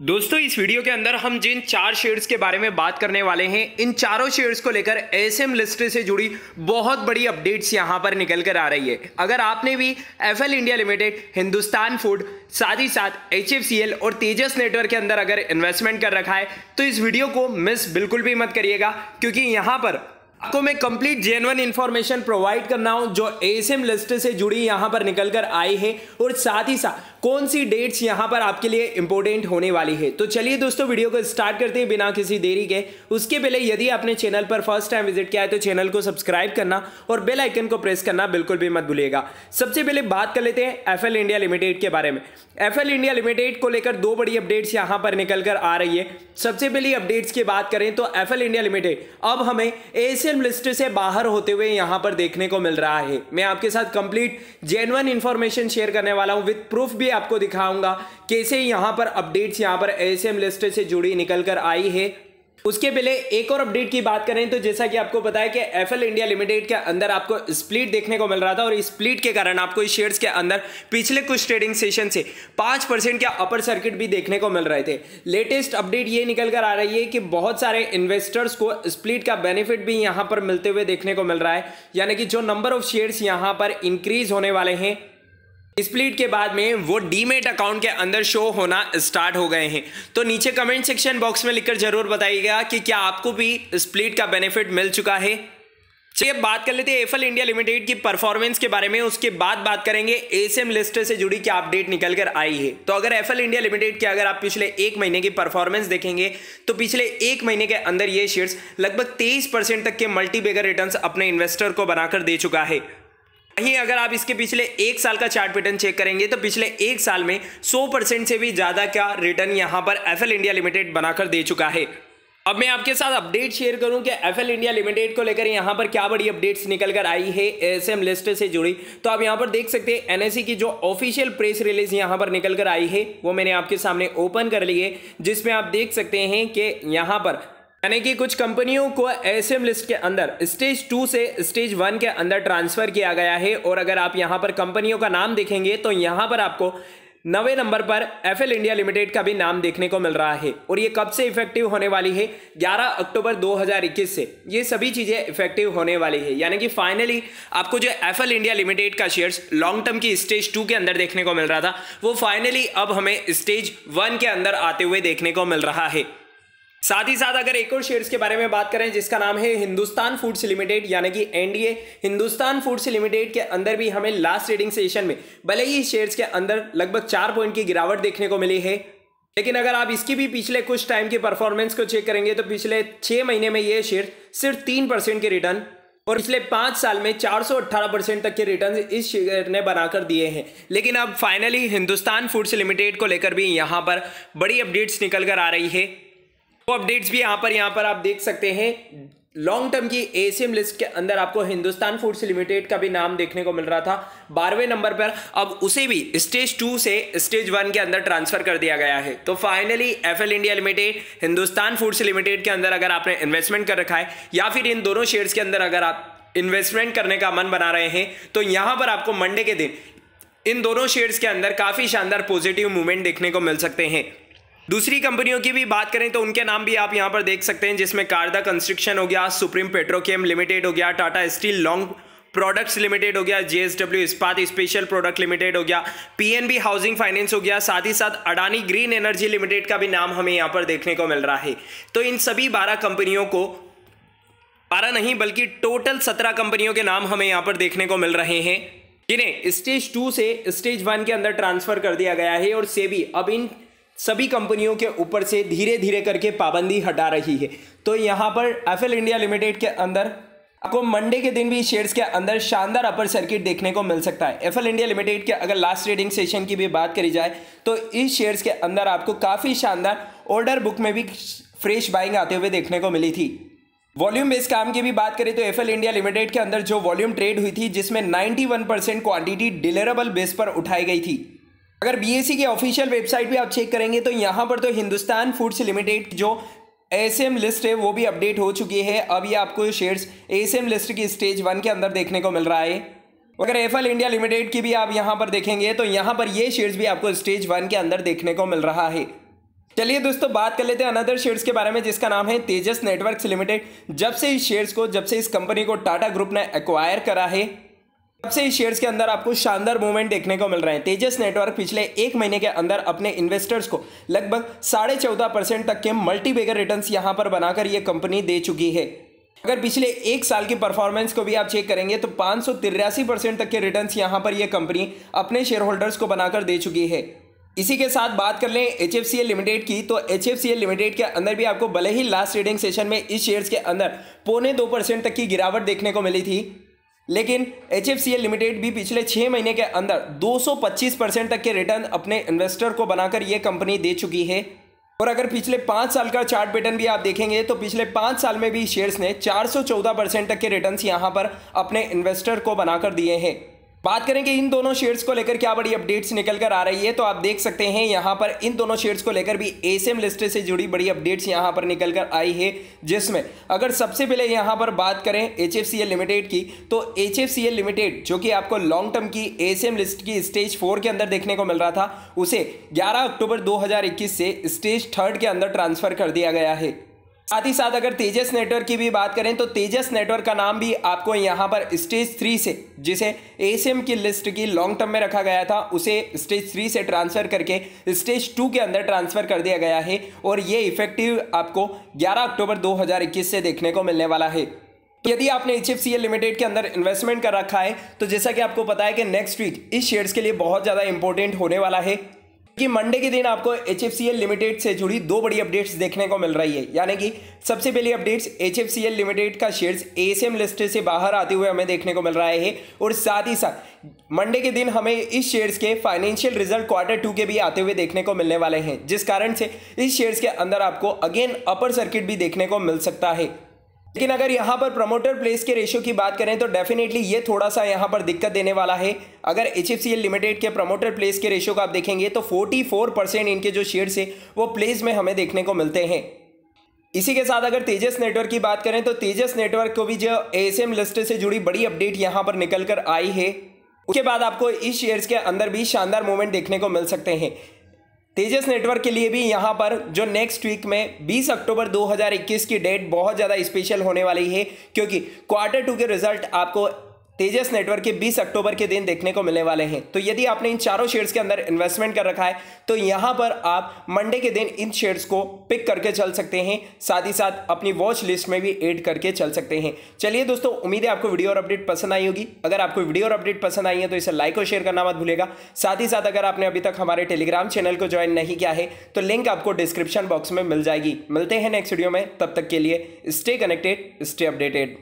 दोस्तों, इस वीडियो के अंदर हम जिन चार शेयर्स के बारे में बात करने वाले हैं, इन चारों शेयर्स को लेकर एसएम लिस्ट से जुड़ी बहुत बड़ी अपडेट्स यहाँ पर निकल कर आ रही है। अगर आपने भी FL India limited, Hindustan food, साथ ही साथ एचएफसीएल और तेजस नेटवर्क के अंदर अगर इन्वेस्टमेंट कर रखा है तो इस वीडियो को मिस बिल्कुल भी मत करिएगा, क्योंकि यहाँ पर आपको मैं कंप्लीट जेनवन इन्फॉर्मेशन प्रोवाइड करना हूँ, जो एसएम लिस्ट से जुड़ी यहाँ पर निकल कर आई है, और साथ ही साथ कौन सी डेट्स यहाँ पर आपके लिए इंपॉर्टेंट होने वाली है? तो चलिए दोस्तों वीडियो को स्टार्ट करते हैं बिना किसी देरी के। उसके पहले यदि आपने चैनल पर फ़र्स्ट टाइम विज़िट किया है तो चैनल को सब्सक्राइब करना और बेल आइकन को प्रेस करना बिल्कुल भी मत भूलिएगा। सबसे पहले बात कर लेते हैं एफ़ इंडिया लिमिटेड के बारे में। एफ़ इंडिया लिमिटेड को लेकर दो बड़ी अपडेट्स यहाँ पर निकल कर आ रही है। सबसे पहली अपडेट्स की बात करें तो एफएल इंडिया लिमिटेड अब हमें एशियन लिस्ट से बाहर होते हुए यहाँ पर देखने को मिल रहा है। मैं आपके साथ कंप्लीट जेनवन इंफॉर्मेशन शेयर करने वाला हूँ विद प्रूफ भी आपको दिखाऊँगा, कैसे यहाँ पर अपडेट्स यहाँ पर एसएम लिस्ट से जुड़ी निकल कर आई है। उसके पहले एक और अपडेट की बात करें तो जैसा कि आपको पता है कि एफएल इंडिया लिमिटेड के अंदर आपको स्प्लिट देखने को मिल रहा था और स्प्लिट के कारण आपको इस शेयर्स के अंदर पिछले कुछ ट्रेडिंग सेशन से पाँच परसेंट का अपर सर्किट भी देखने को मिल रहे थे। लेटेस्ट अपडेट ये निकल कर आ रही है कि बहुत सारे इन्वेस्टर्स को स्प्लिट का बेनिफिट भी यहाँ पर मिलते हुए देखने को मिल रहा है। यानी कि जो नंबर ऑफ़ शेयर्स यहाँ पर इंक्रीज होने वाले हैं स्प्लिट के बाद में वो डीमेट अकाउंट के अंदर शो होना स्टार्ट हो गए हैं। तो नीचे कमेंट सेक्शन बॉक्स में लिखकर ज़रूर बताइएगा कि क्या आपको भी स्प्लिट का बेनिफिट मिल चुका है। चलिए बात कर लेते हैं एफएल इंडिया लिमिटेड की परफॉर्मेंस के बारे में। उसके बाद बात करेंगे एसएम लिस्ट से जुड़ी क्या अपडेट निकल कर आई है। तो अगर एफएल इंडिया लिमिटेड के अगर आप पिछले एक महीने की परफॉर्मेंस देखेंगे तो पिछले एक महीने के अंदर ये शेयर्स लगभग तेईस परसेंट तक के मल्टी बेगर रिटर्न अपने इन्वेस्टर को बनाकर दे चुका है। वहीं अगर आप इसके पिछले एक साल का चार्ट पैटर्न चेक करेंगे तो पिछले एक साल में 100 परसेंट से भी ज़्यादा का रिटर्न यहाँ पर एफएल इंडिया लिमिटेड बनाकर दे चुका है। अब मैं आपके साथ अपडेट शेयर करूँ कि एफएल इंडिया लिमिटेड को लेकर यहाँ पर क्या बड़ी अपडेट्स निकल कर आई है एसएम लिस्ट से जुड़ी। तो आप यहाँ पर देख सकते हैं एनएससी की जो ऑफिशियल प्रेस रिलीज़ यहाँ पर निकल कर आई है, वो मैंने आपके सामने ओपन कर ली है, जिसमें आप देख सकते हैं कि यहाँ पर यानी कि कुछ कंपनियों को एसएम लिस्ट के अंदर, स्टेज टू से स्टेज वन के अंदर ट्रांसफ़र किया गया है। और अगर आप यहाँ पर कंपनियों का नाम देखेंगे तो यहाँ पर आपको नवे नंबर पर एफएल इंडिया लिमिटेड का भी नाम देखने को मिल रहा है। और ये कब से इफ़ेक्टिव होने वाली है? 11 अक्टूबर 2021 से। ये सभी चीज़ें इफ़ेक्टिव होने वाली है। यानी कि फाइनली आपको जो एफएल इंडिया लिमिटेड का शेयर्स लॉन्ग टर्म की स्टेज टू के अंदर देखने को मिल रहा था, वो फाइनली अब हमें स्टेज वन के अंदर आते हुए देखने को मिल रहा है। साथ ही साथ अगर एक और शेयर्स के बारे में बात करें, जिसका नाम है हिंदुस्तान फूड्स लिमिटेड, यानी कि एनडीए हिंदुस्तान फूड्स लिमिटेड के अंदर भी हमें लास्ट ट्रेडिंग सेशन में, भले ही शेयर्स के अंदर लगभग चार पॉइंट की गिरावट देखने को मिली है, लेकिन अगर आप इसकी भी पिछले कुछ टाइम की परफॉर्मेंस को चेक करेंगे तो पिछले छह महीने में ये शेयर सिर्फ़ तीन परसेंट के रिटर्न और पिछले पाँच साल में 418 परसेंट तक के रिटर्न इस शेयर ने बनाकर दिए हैं। लेकिन अब फाइनली हिंदुस्तान फूड्स लिमिटेड को लेकर भी यहाँ पर बड़ी अपडेट्स निकल कर आ रही है। वो अपडेट्स भी यहाँ पर यहाँ पर आप देख सकते हैं। लॉन्ग टर्म की एसीएम लिस्ट के अंदर आपको हिंदुस्तान फूड्स लिमिटेड का भी नाम देखने को मिल रहा था। बारहवें नंबर पर अब उसे भी स्टेज टू से स्टेज वन के अंदर ट्रांसफ़र कर दिया गया है। तो finally FL India limited Hindustan foods limited के अंदर अगर आपने इन्वेस्टमेंट कर रखा है, या फिर इन दोनों शेयर्स के अंदर अगर आप इन्वेस्टमेंट करने का मन बना रहे हैं तो यहाँ पर आपको मंडे के दिन इन दोनों शेयर्स के अंदर काफ़ी शानदार पॉजिटिव मूवमेंट देखने को मिल सकते हैं। दूसरी कंपनियों की भी बात करें तो उनके नाम भी आप यहाँ पर देख सकते हैं, जिसमें कारदा कंस्ट्रक्शन हो गया सुप्रीम पेट्रोकेम लिमिटेड हो गया Tata steel long products limited हो गया जेएसडब्ल्यू इस्पात स्पेशल प्रोडक्ट लिमिटेड हो गया पीएनबी हाउसिंग फाइनेंस हो गया, साथ ही साथ अडानी ग्रीन एनर्जी लिमिटेड का भी नाम हमें यहाँ पर देखने को मिल रहा है। तो इन सभी बारह कंपनियों को, बारह नहीं बल्कि टोटल सत्रह कंपनियों के नाम हमें यहाँ पर देखने को मिल रहे हैं। जिन्हें स्टेज टू से स्टेज वन के अंदर ट्रांसफ़र कर दिया गया है और सेबी अब इन सभी कंपनियों के ऊपर से धीरे धीरे करके पाबंदी हटा रही है। तो यहाँ पर एफएल इंडिया लिमिटेड के अंदर, आपको मंडे के दिन भी शेयर्स के अंदर शानदार अपर सर्किट देखने को मिल सकता है। एफएल इंडिया लिमिटेड के अगर लास्ट ट्रेडिंग सेशन की भी बात करी जाए तो इस शेयर्स के अंदर आपको काफ़ी शानदार ऑर्डर बुक में भी फ्रेश बाइंग आते हुए देखने को मिली थी। वॉल्यूम बेस्ड काम की भी बात करें तो एफएल इंडिया लिमिटेड के अंदर जो वॉल्यूम ट्रेड हुई थी, जिसमें 91 परसेंट क्वांटिटी डिलेरेबल बेस पर उठाई गई थी। अगर बीएससी की ऑफिशियल वेबसाइट भी आप चेक करेंगे तो यहाँ पर तो हिंदुस्तान फूड्स लिमिटेड जो एसएम लिस्ट है, वो भी अपडेट हो चुकी है। अब ये आपको शेयर्स एसएम लिस्ट की स्टेज वन के अंदर देखने को मिल रहा है। अगर एफएल इंडिया लिमिटेड की भी आप यहाँ पर देखेंगे तो यहाँ पर ये शेयर्स भी आपको स्टेज वन के अंदर देखने को मिल रहा है। चलिए दोस्तों, बात कर लेते हैं अनदर शेयर्स के बारे में, जिसका नाम है तेजस नेटवर्क्स लिमिटेड जब से इस शेयर्स को, जब से इस कंपनी को टाटा ग्रुप ने एक्वायर करा है तब से इस शेयर्स के अंदर आपको शानदार मूवमेंट देखने को मिल रहे हैं। तेजस नेटवर्क पिछले एक महीने के अंदर अपने इन्वेस्टर्स को लगभग साढ़े चौदह परसेंट तक के मल्टीबेगर रिटर्न यहाँ पर बनाकर यह कंपनी दे चुकी है। अगर पिछले एक साल की परफॉर्मेंस को भी आप चेक करेंगे तो पाँच परसेंट तक के रिटर्न्स यहाँ पर यह कंपनी अपने शेयर होल्डर्स को बनाकर दे चुकी है। इसी के साथ बात कर लें एच एफ़ लिमिटेड की तो एच एफ़ लिमिटेड के अंदर भी आपको भले ही लास्ट ट्रेडिंग सेशन में इस शेयर्स के अंदर पौने दो परसेंट तक की गिरावट देखने को मिली थी। लेकिन एच लिमिटेड भी पिछले छः महीने के अंदर 225 परसेंट तक के रिटर्न अपने इन्वेस्टर को बनाकर ये कंपनी दे चुकी है। और अगर पिछले पाँच साल का चार्ट पैटर्न भी आप देखेंगे तो पिछले पाँच साल में भी शेयर्स ने 414 परसेंट तक के रिटर्न्स यहाँ पर अपने इन्वेस्टर को बनाकर दिए हैं। बात करें कि इन दोनों शेयर्स को लेकर क्या बड़ी अपडेट्स निकल कर आ रही है तो आप देख सकते हैं यहाँ पर इन दोनों शेयर्स को लेकर भी एसएम लिस्ट से जुड़ी बड़ी अपडेट्स यहाँ पर निकल कर आई है, जिसमें अगर सबसे पहले यहाँ पर बात करें एच लिमिटेड की तो एच लिमिटेड जो कि आपको लॉन्ग टर्म की एसएम लिस्ट की स्टेज फोर के अंदर देखने को मिल रहा था, उसे ग्यारह अक्टूबर दो हज़ार इक्कीस से स्टेज थर्ड के अंदर ट्रांसफ़र कर दिया गया है। साथ ही साथ अगर तेजस नेटवर्क की भी बात करें तो तेजस नेटवर्क का नाम भी आपको यहाँ पर स्टेज थ्री से, जिसे एसीएम की लिस्ट की लॉन्ग टर्म में रखा गया था, उसे स्टेज थ्री से ट्रांसफ़र करके, स्टेज टू के अंदर ट्रांसफ़र कर दिया गया है और ये इफ़ेक्टिव आपको 11 अक्टूबर 2021 से देखने को मिलने वाला है। यदि आपने एच एफ़ लिमिटेड के अंदर इन्वेस्टमेंट कर रखा है तो जैसा कि आपको पता है कि नेक्स्ट वीक इस शेयर्स के लिए बहुत ज़्यादा इंपॉर्टेंट होने वाला है। कि मंडे के दिन आपको एच लिमिटेड से जुड़ी दो बड़ी अपडेट्स देखने को मिल रही है। यानी कि सबसे पहली अपडेट्स एच लिमिटेड का शेयर्स एएसएम लिस्ट से बाहर आते हुए हमें देखने को मिल रहा है। और साथ ही साथ, मंडे के दिन हमें इस शेयर्स के फाइनेंशियल रिज़ल्ट क्वार्टर टू के भी आते हुए देखने को मिलने वाले हैं। जिस कारण से इस शेयर्स के अंदर आपको अगेन अपर सर्किट भी देखने को मिल सकता है। लेकिन अगर यहाँ पर प्रमोटर प्लेस के रेशियो की बात करें तो डेफिनेटली ये थोड़ा सा यहाँ पर दिक्कत देने वाला है। अगर एच लिमिटेड के प्रमोटर प्लेस के रेशियो को आप देखेंगे तो 44 परसेंट इनके जो शेयर्स है, वो प्लेस में हमें देखने को मिलते हैं। इसी के साथ अगर तेजस नेटवर्क की बात करें तो तेजस नेटवर्क को भी जो एम लिस्ट से जुड़ी बड़ी अपडेट यहाँ पर निकल कर आई है। उसके बाद आपको इस शेयर्स के अंदर भी शानदार मूवमेंट देखने को मिल सकते हैं। तेजस नेटवर्क के लिए भी यहाँ पर जो नेक्स्ट वीक में 20 अक्टूबर 2021 की डेट बहुत ज़्यादा स्पेशल होने वाली है, क्योंकि क्वार्टर टू के रिज़ल्ट आपको तेजस नेटवर्क के 20 अक्टूबर के दिन देखने को मिलने वाले हैं। तो यदि आपने इन चारों शेयर्स के अंदर इन्वेस्टमेंट कर रखा है तो यहाँ पर आप मंडे के दिन इन शेयर्स को पिक करके चल सकते हैं। साथ ही साथ अपनी वॉच लिस्ट में भी ऐड करके चल सकते हैं। चलिए दोस्तों, उम्मीद है आपको वीडियो और अपडेट पसंद आई होगी। अगर आपको वीडियो और अपडेट पसंद आई है तो इसे लाइक और शेयर करना मत भूलेगा साथ ही साथ अगर आपने अभी तक हमारे टेलीग्राम चैनल को ज्वाइन नहीं किया है तो लिंक आपको डिस्क्रिप्शन बॉक्स में मिल जाएगी। मिलते हैं नेक्स्ट वीडियो में, तब तक के लिए स्टे कनेक्टेड स्टे अपडेटेड